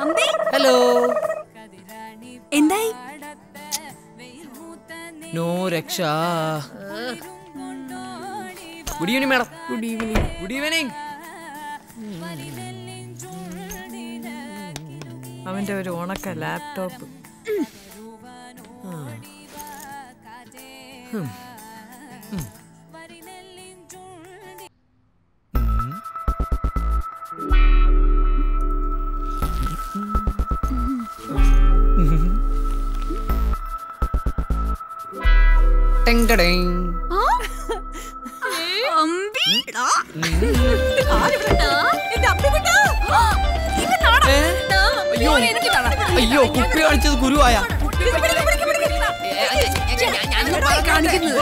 Hello. എന്തായി? No രക്ഷ. Good evening madam good evening good evening അവന്റെ ഒരു ഉണക്ക ലാപ്ടോപ്പ് Thank you. അയ്യോ. അയ്യോ കുപ്പി കാണിച്ചത് ഗുരുവായ. കാണിക്കുന്നത്?